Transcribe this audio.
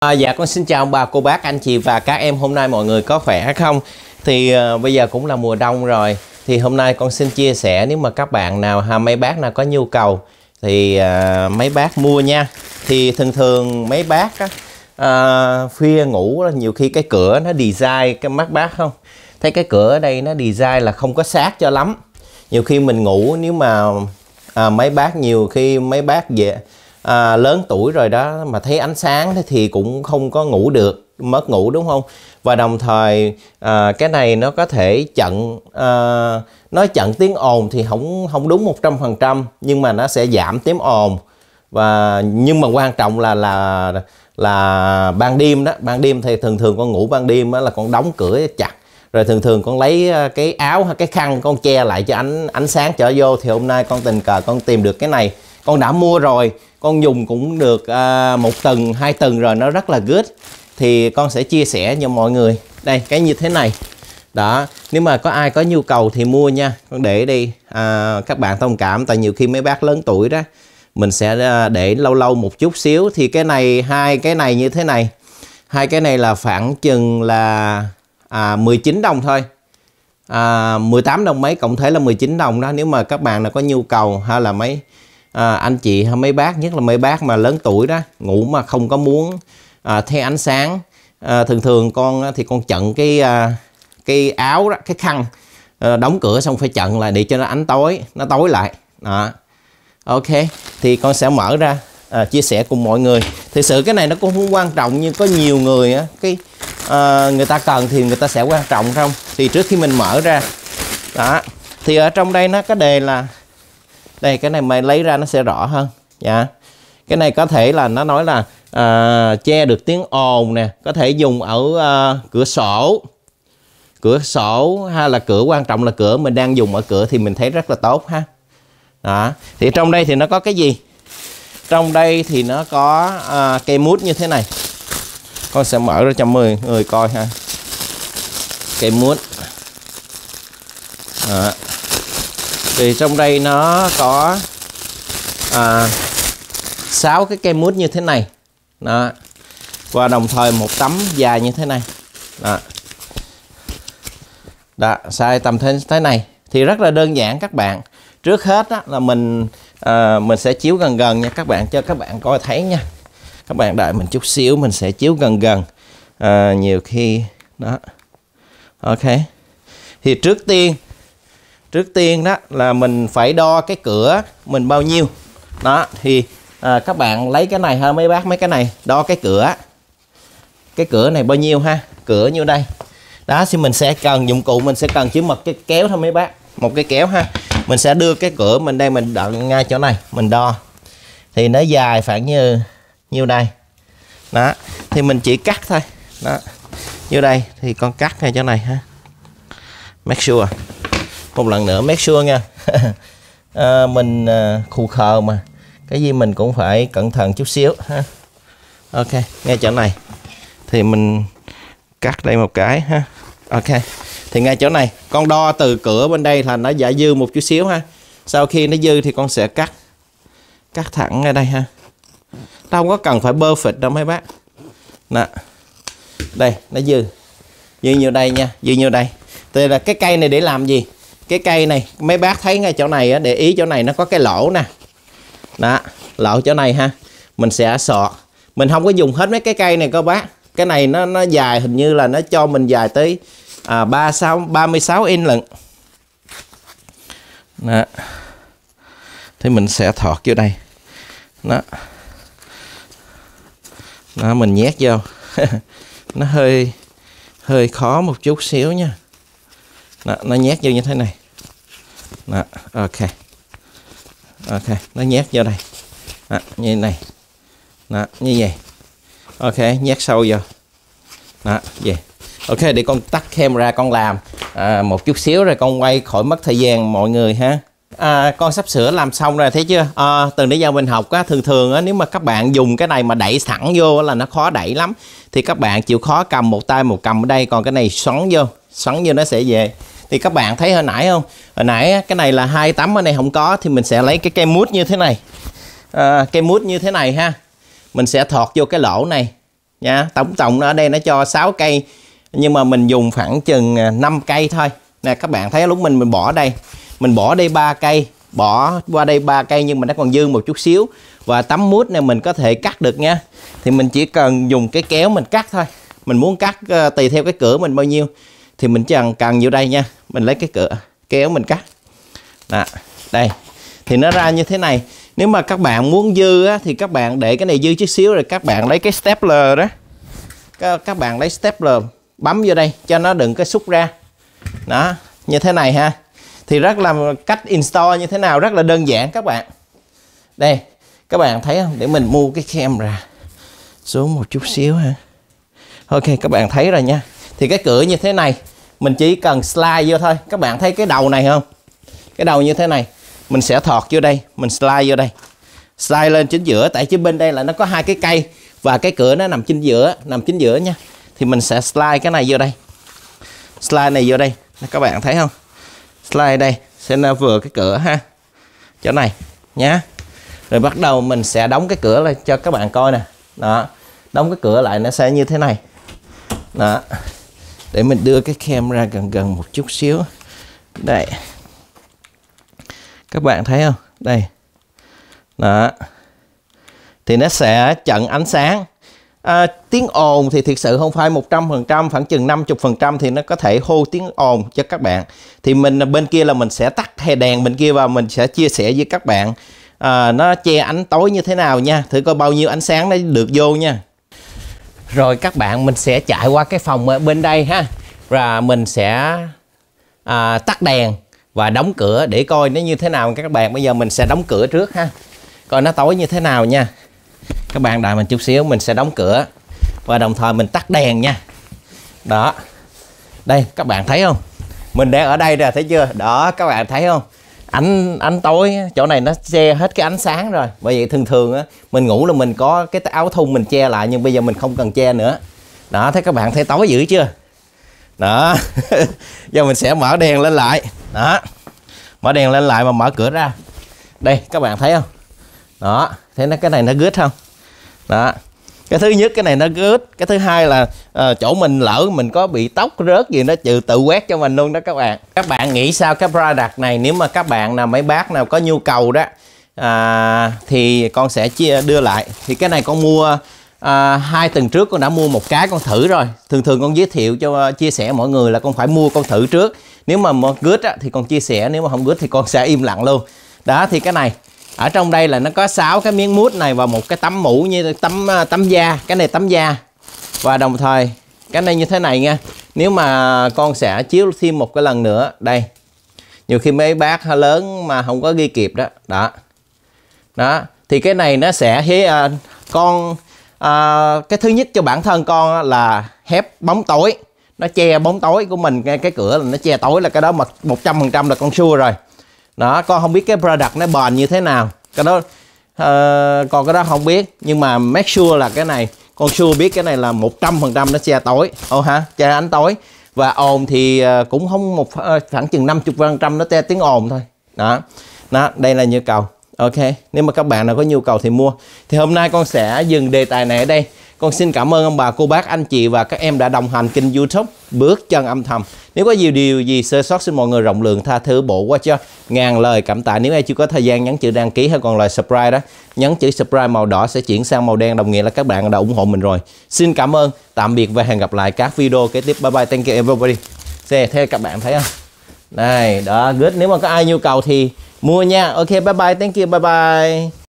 À, dạ con xin chào bà cô bác anh chị và các em hôm nay mọi người có khỏe không? Thì uh, bây giờ cũng là mùa đông rồi. Thì hôm nay con xin chia sẻ nếu mà các bạn nào ha mấy bác nào có nhu cầu thì uh, mấy bác mua nha. Thì thường thường mấy bác á, uh, khuya ngủ nhiều khi cái cửa nó design cái mắt bác không? Thấy cái cửa ở đây nó design là không có sát cho lắm. Nhiều khi mình ngủ nếu mà à, mấy bác nhiều khi mấy bác về à, lớn tuổi rồi đó mà thấy ánh sáng thì cũng không có ngủ được mất ngủ đúng không? Và đồng thời à, cái này nó có thể chặn à, nói chặn tiếng ồn thì không không đúng 100% nhưng mà nó sẽ giảm tiếng ồn. Và nhưng mà quan trọng là là là ban đêm đó ban đêm thì thường thường con ngủ ban đêm đó là con đóng cửa chặt. Rồi thường thường con lấy à, cái áo hay cái khăn con che lại cho ánh ánh sáng trở vô thì hôm nay con tình cờ con tìm được cái này con đã mua rồi con dùng cũng được à, một tuần hai tuần rồi nó rất là good. Thì con sẽ chia sẻ cho mọi người. Đây cái như thế này. Đó nếu mà có ai có nhu cầu thì mua nha. Con để đi. À, các bạn thông cảm tại nhiều khi mấy bác lớn tuổi đó mình sẽ à, để lâu lâu một chút xíu. Thì cái này hai cái này như thế này. Hai cái này là khoảng chừng là à, 19 đồng thôi. À, 18 đồng mấy cộng thế là 19 đồng đó. Nếu mà các bạn nào có nhu cầu hay là mấy à, anh chị hay mấy bác nhất là mấy bác mà lớn tuổi đó ngủ mà không có muốn à, theo ánh sáng. À, thường thường con thì con chặn cái à, cái áo đó cái khăn à, đóng cửa xong phải chặn lại để cho nó ánh tối nó tối lại. Đó. Ok thì con sẽ mở ra à, chia sẻ cùng mọi người. Thực sự cái này nó cũng không quan trọng nhưng có nhiều người á cái à, người ta cần thì người ta sẽ quan trọng không? Thì trước khi mình mở ra đó thì ở trong đây nó có đề là đây cái này mày lấy ra nó sẽ rõ hơn. Dạ. Cái này có thể là nó nói là à, che được tiếng ồn nè có thể dùng ở à, cửa sổ. Cửa sổ hay là cửa quan trọng là cửa mình đang dùng ở cửa thì mình thấy rất là tốt ha. Đó. Thì trong đây thì nó có cái gì? Trong đây thì nó có à, cây mút như thế này. Con sẽ mở ra cho mọi người coi ha. Cây mút. Đó thì trong đây nó có à, 6 cái cây mút như thế này. Đó. Và đồng thời một tấm dài như thế này. Đó. Đó sai tầm thế thế này. Thì rất là đơn giản các bạn. Trước hết đó, là mình à, mình sẽ chiếu gần gần nha các bạn cho các bạn coi thấy nha. Các bạn đợi mình chút xíu mình sẽ chiếu gần gần à, nhiều khi. Đó. Ok. Thì trước tiên trước tiên đó là mình phải đo cái cửa mình bao nhiêu. Đó thì à, các bạn lấy cái này ha mấy bác mấy cái này đo cái cửa. Cái cửa này bao nhiêu ha? Cửa như đây? Đó thì mình sẽ cần dụng cụ mình sẽ cần chỉ một cái kéo thôi mấy bác. Một cái kéo ha. Mình sẽ đưa cái cửa mình đây mình đặt ngay chỗ này mình đo. Thì nó dài khoảng như nhiêu đây? Đó thì mình chỉ cắt thôi. Đó như đây? Thì con cắt ngay chỗ này ha. Make sure một lần nữa make sure nha. À, mình à, khù khờ mà. Cái gì mình cũng phải cẩn thận chút xíu ha. Ok ngay chỗ này. Thì mình cắt đây một cái ha. Ok thì ngay chỗ này. Con đo từ cửa bên đây là nó giả dư một chút xíu ha. Sau khi nó dư thì con sẽ cắt. Cắt thẳng ngay đây ha. Đâu không có cần phải bơ phịch đâu mấy bác. Nè đây nó dư. Dư nhiêu đây nha dư nhiêu đây. Thì là cái cây này để làm gì? Cái cây này mấy bác thấy ngay chỗ này á, để ý chỗ này nó có cái lỗ nè. Đó lỗ chỗ này ha. Mình sẽ sọt mình không có dùng hết mấy cái cây này các bác. Cái này nó nó dài hình như là nó cho mình dài tới à, 36 36 inch lận. Đó. thì mình sẽ thọt vô đây. Đó. Đó mình nhét vô. Nó hơi hơi khó một chút xíu nha đó, nó nhét vô như thế này. Đó, ok. Ok nó nhét vô đây. Đó, như này. Đó, như vậy. Ok nhét sâu vô. Đó vậy. Ok để con tắt camera con làm à, một chút xíu rồi con quay khỏi mất thời gian mọi người ha. À, con sắp sửa làm xong rồi thấy chưa? À, từ nãy giờ mình học á thường thường á nếu mà các bạn dùng cái này mà đẩy thẳng vô là nó khó đẩy lắm. Thì các bạn chịu khó cầm một tay một cầm ở đây còn cái này xoắn vô xoắn vô nó sẽ về thì các bạn thấy hồi nãy không? Hồi nãy cái này là hai tấm ở này không có thì mình sẽ lấy cái cây mút như thế này. À, cây mút như thế này ha. Mình sẽ thọt vô cái lỗ này nha. Tổng cộng ở đây nó cho 6 cây nhưng mà mình dùng khoảng chừng à, 5 cây thôi. Nè các bạn thấy lúc mình mình bỏ đây mình bỏ đây ba cây bỏ qua đây ba cây nhưng mà nó còn dư một chút xíu. Và tấm mút này mình có thể cắt được nha. Thì mình chỉ cần dùng cái kéo mình cắt thôi. Mình muốn cắt uh, tùy theo cái cửa mình bao nhiêu thì mình chẳng cần nhiều đây nha. Mình lấy cái cửa kéo mình cắt. Đó, đây. Thì nó ra như thế này. Nếu mà các bạn muốn dư á, thì các bạn để cái này dư chút xíu rồi các bạn lấy cái stapler đó. Các, các bạn lấy stapler bấm vô đây cho nó đừng cái xúc ra. Đó như thế này ha. Thì rất là cách install như thế nào rất là đơn giản các bạn. Đây các bạn thấy không? Để mình mua cái camera xuống một chút xíu ha. Ok các bạn thấy rồi nha thì cái cửa như thế này, mình chỉ cần slide vô thôi. Các bạn thấy cái đầu này không? Cái đầu như thế này, mình sẽ thọt vô đây, mình slide vô đây. Slide lên chính giữa, tại chứ bên đây là nó có hai cái cây và cái cửa nó nằm chính giữa, nằm chính giữa nha. Thì mình sẽ slide cái này vô đây. Slide này vô đây, các bạn thấy không? Slide đây, sẽ vừa cái cửa ha, chỗ này nhá. Rồi bắt đầu mình sẽ đóng cái cửa lại cho các bạn coi nè. Đó, đóng cái cửa lại nó sẽ như thế này. Đó để mình đưa cái camera gần gần một chút xíu. Đây. Các bạn thấy không? Đây. Đó. Thì nó sẽ chặn ánh sáng. À, tiếng ồn thì thực sự không phải 100% khoảng chừng 50% thì nó có thể hô tiếng ồn cho các bạn. Thì mình bên kia là mình sẽ tắt hè đèn bên kia và mình sẽ chia sẻ với các bạn. À, nó che ánh tối như thế nào nha? Thử coi bao nhiêu ánh sáng nó được vô nha rồi các bạn mình sẽ chạy qua cái phòng bên đây ha. Và mình sẽ à, tắt đèn và đóng cửa để coi nó như thế nào các bạn. Bây giờ mình sẽ đóng cửa trước ha. Coi nó tối như thế nào nha. Các bạn đợi mình chút xíu mình sẽ đóng cửa. Và đồng thời mình tắt đèn nha. Đó. Đây các bạn thấy không? Mình đang ở đây rồi thấy chưa? Đó các bạn thấy không? Ánh ánh tối chỗ này nó che hết cái ánh sáng rồi. Bởi vậy thường thường á, mình ngủ là mình có cái áo thun mình che lại, nhưng bây giờ mình không cần che nữa. Đó, thấy các bạn thấy tối dữ chưa? Đó, giờ mình sẽ mở đèn lên lại. Đó, mở đèn lên lại mà mở cửa ra. Đây, các bạn thấy không? Đó, thấy nó, cái này nó gứt không? Đó cái thứ nhất cái này nó gớt cái thứ hai là uh, chỗ mình lỡ mình có bị tóc rớt gì nó trừ tự quét cho mình luôn đó các bạn. Các bạn nghĩ sao cái product này? Nếu mà các bạn nào mấy bác nào có nhu cầu đó à, thì con sẽ chia đưa lại. Thì cái này con mua à, hai tuần trước con đã mua một cái con thử rồi. Thường thường con giới thiệu cho ờ, chia sẻ mọi người là con phải mua con thử trước. Nếu mà good á, thì con chia sẻ nếu mà không good thì con sẽ im lặng luôn. Đó thì cái này ở trong đây là nó có 6 cái miếng mút này và một cái tấm mũ như tấm à, tấm da. Cái này tấm da. Và đồng thời cái này như thế này nha. Nếu mà con sẽ chiếu thêm một cái lần nữa đây. Nhiều khi mấy bác lớn mà không có ghi kịp đó. Đó. Đó. Thì cái này nó sẽ thế uh, à, con à, cái thứ nhất cho bản thân con là hép bóng tối. Nó che bóng tối của mình cái, cái cửa là nó che tối là cái đó mà một trăm phần trăm là con sure rồi đó con không biết cái product nó bền như thế nào. Cái đó ờ, uh, còn cái đó không biết nhưng mà make sure là cái này con sure biết cái này là một trăm phần trăm nó che tối. Ô ha che ánh tối. Và ồn thì uh, cũng không một uh, khoảng chừng 50 phần trăm nó che tiếng ồn thôi. Đó đó đây là nhu cầu. Ok nếu mà các bạn nào có nhu cầu thì mua. Thì hôm nay con sẽ dừng đề tài này ở đây con xin cảm ơn ông bà, cô bác, anh chị và các em đã đồng hành kênh youtube Bước chân âm thầm. Nếu có nhiều điều gì sơ sót xin mọi người rộng lượng tha thứ bộ qua cho. Ngàn lời cảm tạ nếu ai chưa có thời gian nhấn chữ đăng ký hay còn lời subscribe đó. Nhấn chữ subscribe màu đỏ sẽ chuyển sang màu đen đồng nghĩa là các bạn đã ủng hộ mình rồi. Xin cảm ơn, tạm biệt và hẹn gặp lại các video kế tiếp. Bye bye, thank you everybody. Xe, theo các bạn thấy không? Đây, đó, good. Nếu mà có ai nhu cầu thì mua nha. Ok, bye bye, thank you, bye bye.